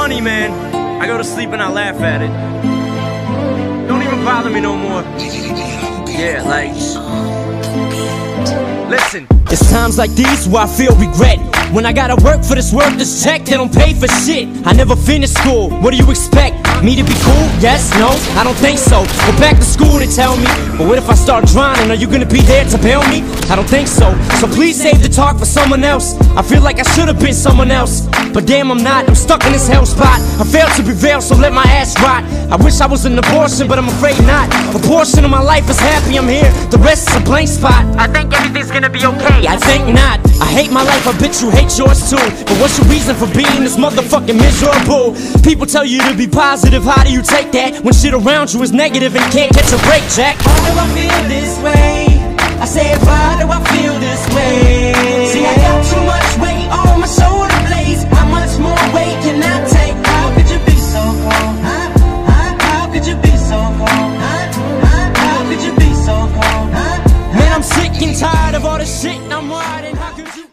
funny, man. I go to sleep and I laugh at it. Don't even bother me no more. Yeah, like. Listen. It's times like these where I feel regret. When I gotta work for this work, this check, they don't pay for shit. I never finished school, what do you expect? Me to be cool? Yes? No? I don't think so. Go back to school to tell me. But what if I start drowning? Are you gonna be there to bail me? I don't think so. So please save the talk for someone else. I feel like I should've been someone else. But damn, I'm not. I'm stuck in this hell spot. I failed to prevail, so let my ass rot. I wish I was an abortion, but I'm afraid not. A portion of my life is happy I'm here. The rest is a blank spot. I think everything's gonna be okay. I think not. I hate my life, I bet you hate yours too. But what's your reason for being this motherfucking miserable? People tell you to be positive, how do you take that? When shit around you is negative and can't catch a break, Jack. Why do I feel this way? I said, why do I feel this way? See, I got too much weight on my shoulder blades. How much more weight can I take? How could you be so cold? Huh? Huh? How could you be so cold? Huh? Huh? How could you be so cold? Man, I'm sick and tired of all the shit I'm riding. How could you?